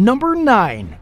Number 9.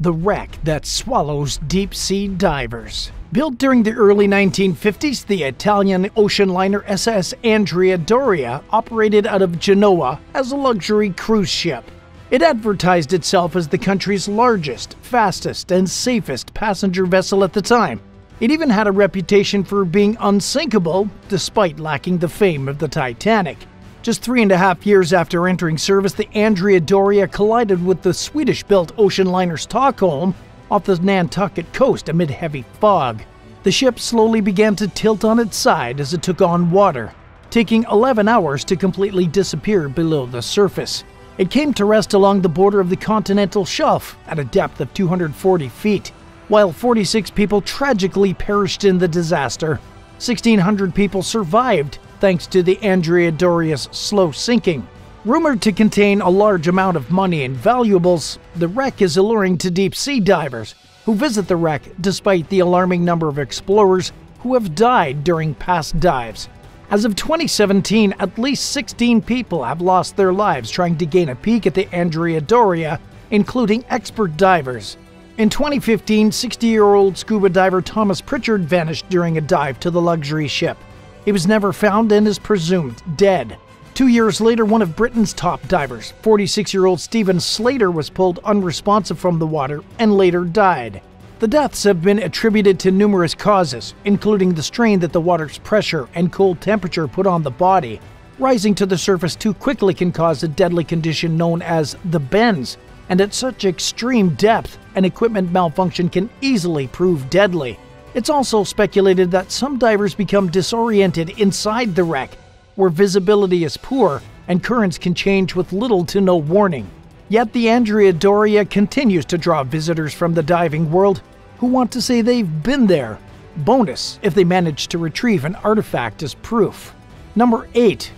The wreck that swallows deep sea divers. Built during the early 1950s, the Italian ocean liner SS Andrea Doria operated out of Genoa as a luxury cruise ship. It advertised itself as the country's largest, fastest, and safest passenger vessel at the time. It even had a reputation for being unsinkable, despite lacking the fame of the Titanic. Just three and a half years after entering service, the Andrea Doria collided with the Swedish built ocean liner Stockholm off the Nantucket coast amid heavy fog. The ship slowly began to tilt on its side as it took on water, taking 11 hours to completely disappear below the surface. It came to rest along the border of the continental shelf at a depth of 240 feet. While 46 people tragically perished in the disaster, 1,600 people survived thanks to the Andrea Doria's slow sinking. Rumored to contain a large amount of money and valuables, the wreck is alluring to deep sea divers who visit the wreck despite the alarming number of explorers who have died during past dives. As of 2017, at least 16 people have lost their lives trying to gain a peek at the Andrea Doria, including expert divers. In 2015, 60 year old scuba diver Thomas Pritchard vanished during a dive to the luxury ship. He was never found and is presumed dead. Two years later, one of Britain's top divers, 46 year old Stephen Slater, was pulled unresponsive from the water and later died. The deaths have been attributed to numerous causes, including the strain that the water's pressure and cold temperature put on the body. Rising to the surface too quickly can cause a deadly condition known as the bends, and at such extreme depth, an equipment malfunction can easily prove deadly. It's also speculated that some divers become disoriented inside the wreck, where visibility is poor and currents can change with little to no warning. Yet the Andrea Doria continues to draw visitors from the diving world who want to say they've been there. Bonus if they manage to retrieve an artifact as proof. Number 8.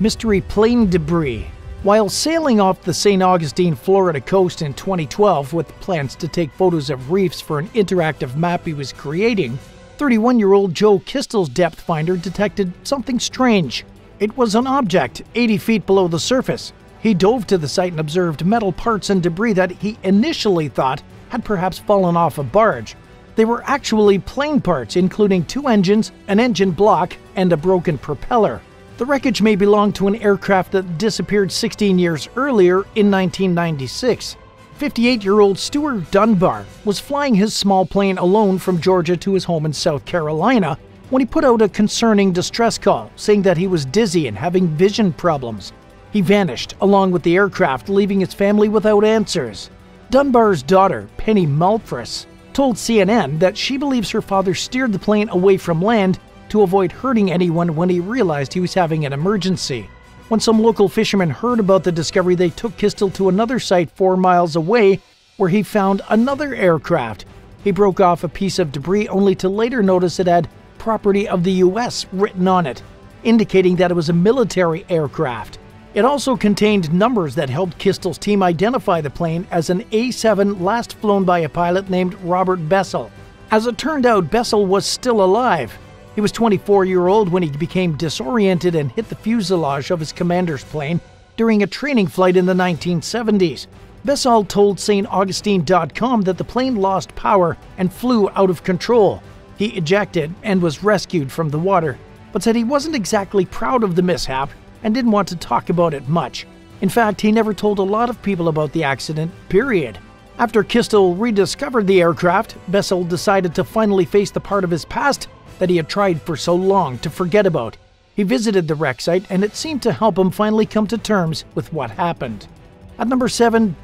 Mystery Plane Debris while sailing off the St. Augustine, Florida coast in 2012 with plans to take photos of reefs for an interactive map he was creating, 31 year old Joe Kistel's depth finder detected something strange. It was an object 80 feet below the surface. He dove to the site and observed metal parts and debris that he initially thought had perhaps fallen off a barge. They were actually plane parts, including two engines, an engine block, and a broken propeller. The wreckage may belong to an aircraft that disappeared 16 years earlier in 1996. 58 year old Stuart Dunbar was flying his small plane alone from Georgia to his home in South Carolina when he put out a concerning distress call saying that he was dizzy and having vision problems. He vanished along with the aircraft, leaving his family without answers. Dunbar's daughter, Penny Malfris, told CNN that she believes her father steered the plane away from land to avoid hurting anyone when he realized he was having an emergency. When some local fishermen heard about the discovery, they took Kistel to another site four miles away where he found another aircraft. He broke off a piece of debris only to later notice it had property of the US written on it, indicating that it was a military aircraft. It also contained numbers that helped Kistel's team identify the plane as an A 7 last flown by a pilot named Robert Bessel. As it turned out, Bessel was still alive, he was 24 year old when he became disoriented and hit the fuselage of his commander's plane during a training flight in the 1970s. Bessel told StAugustine.com that the plane lost power and flew out of control. He ejected and was rescued from the water, but said he wasn't exactly proud of the mishap and didn't want to talk about it much. In fact, he never told a lot of people about the accident, period. After Kistel rediscovered the aircraft, Bessel decided to finally face the part of his past that he had tried for so long to forget about. He visited the wreck site, and it seemed to help him finally come to terms with what happened. At number 7,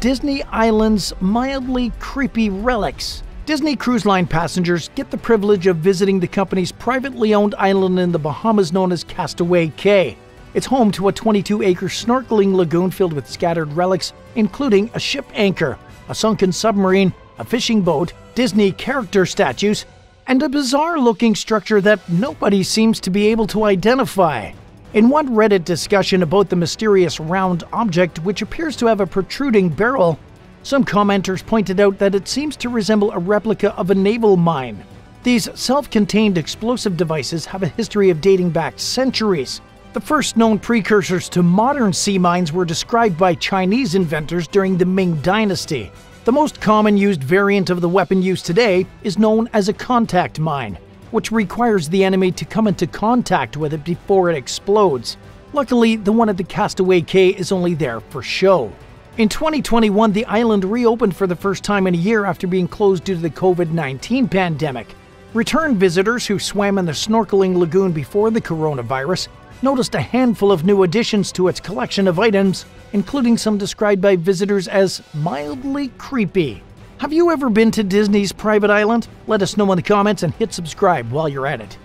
Disney Island's mildly creepy relics. Disney Cruise Line passengers get the privilege of visiting the company's privately owned island in the Bahamas known as Castaway Cay. It's home to a 22 acre snorkeling lagoon filled with scattered relics, including a ship anchor, a sunken submarine, a fishing boat, Disney character statues, and a bizarre looking structure that nobody seems to be able to identify. In one Reddit discussion about the mysterious round object, which appears to have a protruding barrel, some commenters pointed out that it seems to resemble a replica of a naval mine. These self contained explosive devices have a history of dating back centuries. The first known precursors to modern sea mines were described by Chinese inventors during the Ming Dynasty. The most common used variant of the weapon used today is known as a contact mine, which requires the enemy to come into contact with it before it explodes. Luckily, the one at the Castaway Cay is only there for show. In 2021, the island reopened for the first time in a year after being closed due to the COVID 19 pandemic. Return visitors who swam in the snorkeling lagoon before the coronavirus noticed a handful of new additions to its collection of items, including some described by visitors as mildly creepy. Have you ever been to Disney's private island? Let us know in the comments and hit subscribe while you're at it.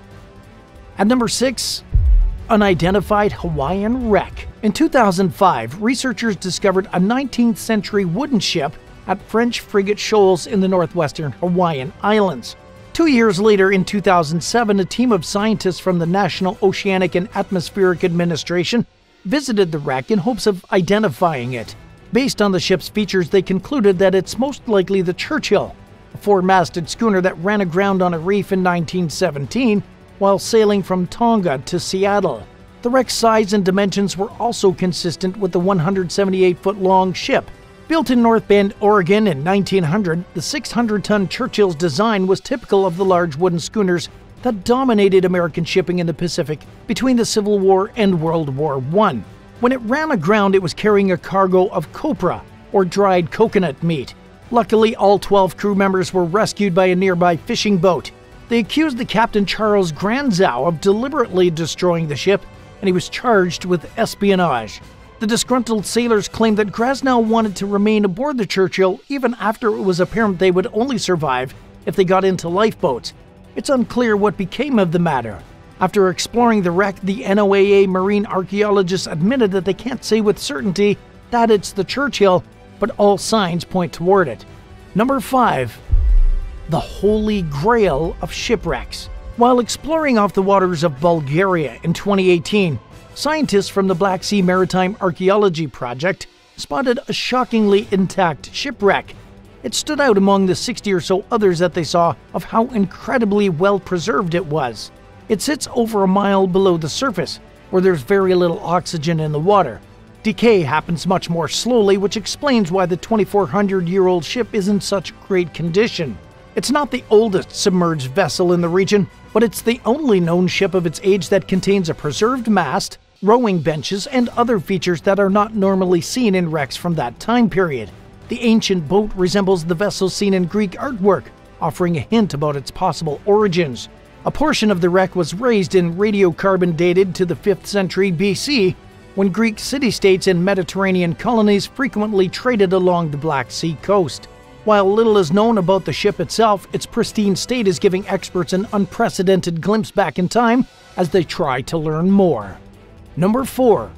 At number 6, unidentified Hawaiian wreck. In 2005, researchers discovered a 19th century wooden ship at French frigate shoals in the northwestern Hawaiian Islands. Two years later, in 2007, a team of scientists from the National Oceanic and Atmospheric Administration visited the wreck in hopes of identifying it. Based on the ship's features, they concluded that it's most likely the Churchill, a four masted schooner that ran aground on a reef in 1917 while sailing from Tonga to Seattle. The wreck's size and dimensions were also consistent with the 178 foot long ship. Built in North Bend, Oregon in 1900, the 600 ton Churchill's design was typical of the large wooden schooners that dominated American shipping in the Pacific between the Civil War and World War I. When it ran aground, it was carrying a cargo of copra, or dried coconut meat. Luckily, all 12 crew members were rescued by a nearby fishing boat. They accused the captain Charles Granzow of deliberately destroying the ship, and he was charged with espionage. The disgruntled sailors claimed that Granzow wanted to remain aboard the Churchill even after it was apparent they would only survive if they got into lifeboats. It's unclear what became of the matter. After exploring the wreck, the NOAA marine archaeologists admitted that they can't say with certainty that it's the Churchill, but all signs point toward it. Number 5 the holy grail of shipwrecks. While exploring off the waters of Bulgaria in 2018, scientists from the Black Sea Maritime Archaeology Project spotted a shockingly intact shipwreck. It stood out among the 60 or so others that they saw of how incredibly well preserved it was. It sits over a mile below the surface, where there's very little oxygen in the water. Decay happens much more slowly, which explains why the 2400 year old ship is in such great condition. It's not the oldest submerged vessel in the region, but it's the only known ship of its age that contains a preserved mast, rowing benches, and other features that are not normally seen in wrecks from that time period. The ancient boat resembles the vessels seen in Greek artwork, offering a hint about its possible origins. A portion of the wreck was raised and radiocarbon dated to the 5th century BC, when Greek city states and Mediterranean colonies frequently traded along the Black Sea coast. While little is known about the ship itself, its pristine state is giving experts an unprecedented glimpse back in time as they try to learn more. Number 4.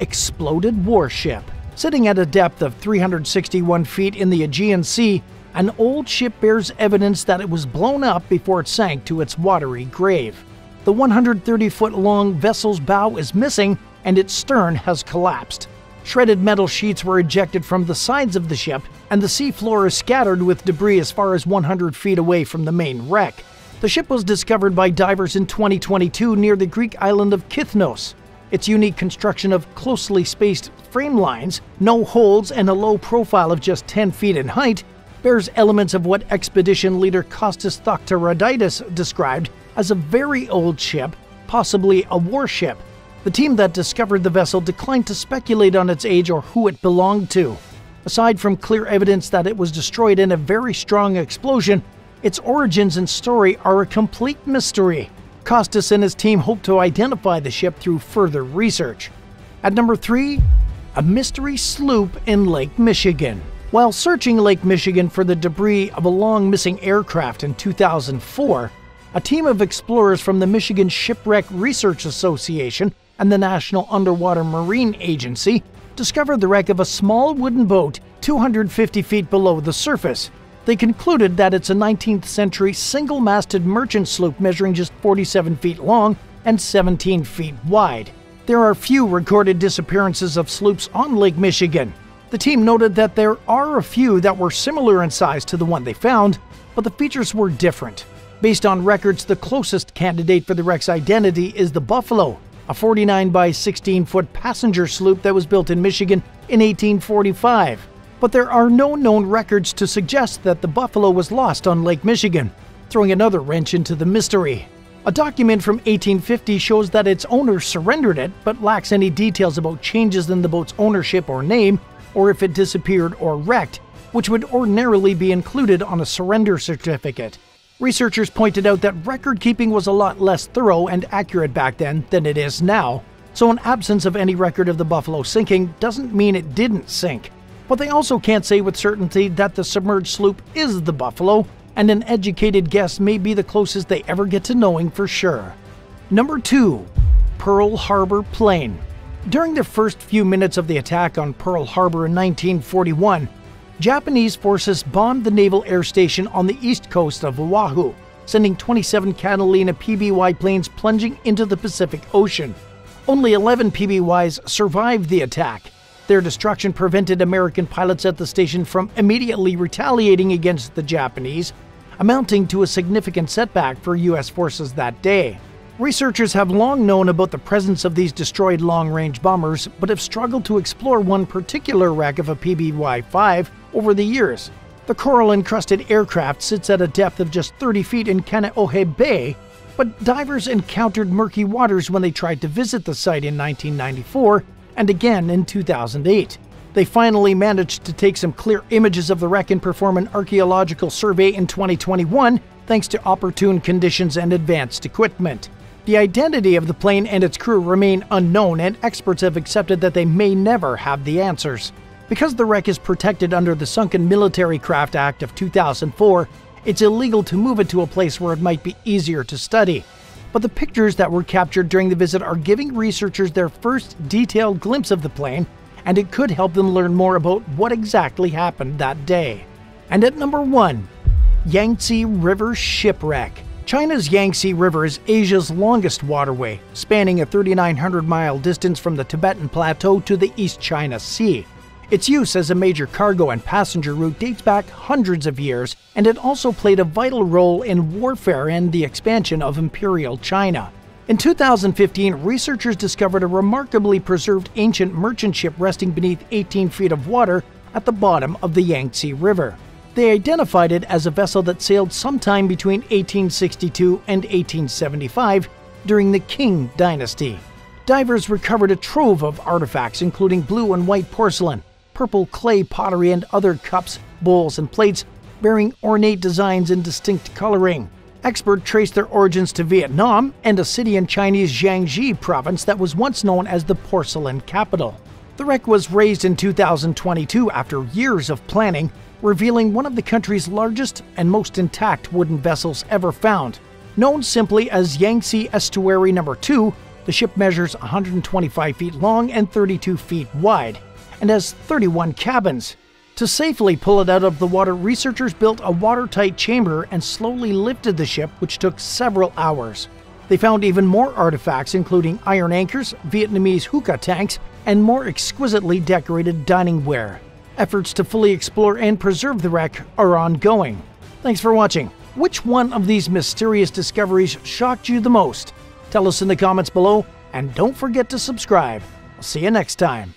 Exploded Warship. Sitting at a depth of 361 feet in the Aegean Sea, an old ship bears evidence that it was blown up before it sank to its watery grave. The 130 foot long vessel's bow is missing and its stern has collapsed. Shredded metal sheets were ejected from the sides of the ship, and the seafloor is scattered with debris as far as 100 feet away from the main wreck. The ship was discovered by divers in 2022 near the Greek island of Kithnos. Its unique construction of closely spaced frame lines, no holds, and a low profile of just 10 feet in height bears elements of what expedition leader Kostas Thoctarides described as a very old ship, possibly a warship, the team that discovered the vessel declined to speculate on its age or who it belonged to. Aside from clear evidence that it was destroyed in a very strong explosion, its origins and story are a complete mystery. Kostas and his team hope to identify the ship through further research. At number 3, a mystery sloop in Lake Michigan. While searching Lake Michigan for the debris of a long missing aircraft in 2004, a team of explorers from the Michigan Shipwreck Research Association and the National Underwater Marine Agency discovered the wreck of a small wooden boat 250 feet below the surface. They concluded that it's a 19th century single masted merchant sloop measuring just 47 feet long and 17 feet wide. There are few recorded disappearances of sloops on Lake Michigan. The team noted that there are a few that were similar in size to the one they found, but the features were different. Based on records, the closest candidate for the wreck's identity is the Buffalo, a 49 by 16 foot passenger sloop that was built in Michigan in 1845. But there are no known records to suggest that the Buffalo was lost on Lake Michigan, throwing another wrench into the mystery. A document from 1850 shows that its owner surrendered it, but lacks any details about changes in the boat's ownership or name, or if it disappeared or wrecked, which would ordinarily be included on a surrender certificate. Researchers pointed out that record keeping was a lot less thorough and accurate back then than it is now, so an absence of any record of the Buffalo sinking doesn't mean it didn't sink. But they also can't say with certainty that the submerged sloop is the Buffalo, and an educated guess may be the closest they ever get to knowing for sure. Number 2. Pearl Harbor Plane During the first few minutes of the attack on Pearl Harbor in 1941, Japanese forces bombed the naval air station on the east coast of Oahu, sending 27 Catalina PBY planes plunging into the Pacific Ocean. Only 11 PBYs survived the attack. Their destruction prevented American pilots at the station from immediately retaliating against the Japanese, amounting to a significant setback for U.S. forces that day. Researchers have long known about the presence of these destroyed long range bombers, but have struggled to explore one particular wreck of a PBY 5 over the years. The coral encrusted aircraft sits at a depth of just 30 feet in Kaneohe Bay, but divers encountered murky waters when they tried to visit the site in 1994 and again in 2008. They finally managed to take some clear images of the wreck and perform an archaeological survey in 2021 thanks to opportune conditions and advanced equipment. The identity of the plane and its crew remain unknown, and experts have accepted that they may never have the answers. Because the wreck is protected under the Sunken Military Craft Act of 2004, it's illegal to move it to a place where it might be easier to study. But the pictures that were captured during the visit are giving researchers their first detailed glimpse of the plane, and it could help them learn more about what exactly happened that day. And at number 1, Yangtze River Shipwreck. China's Yangtze River is Asia's longest waterway, spanning a 3,900 mile distance from the Tibetan Plateau to the East China Sea. Its use as a major cargo and passenger route dates back hundreds of years, and it also played a vital role in warfare and the expansion of Imperial China. In 2015, researchers discovered a remarkably preserved ancient merchant ship resting beneath 18 feet of water at the bottom of the Yangtze River. They identified it as a vessel that sailed sometime between 1862 and 1875 during the Qing dynasty. Divers recovered a trove of artifacts, including blue and white porcelain, purple clay pottery, and other cups, bowls, and plates bearing ornate designs and distinct coloring. Experts traced their origins to Vietnam and a city in Chinese Jiangxi province that was once known as the porcelain capital. The wreck was raised in 2022 after years of planning revealing one of the country's largest and most intact wooden vessels ever found. Known simply as Yangtze Estuary No. 2, the ship measures 125 feet long and 32 feet wide, and has 31 cabins. To safely pull it out of the water, researchers built a watertight chamber and slowly lifted the ship, which took several hours. They found even more artifacts, including iron anchors, Vietnamese hookah tanks, and more exquisitely decorated dining ware. Efforts to fully explore and preserve the wreck are ongoing. Thanks for watching. Which one of these mysterious discoveries shocked you the most? Tell us in the comments below, and don't forget to subscribe. I'll see you next time.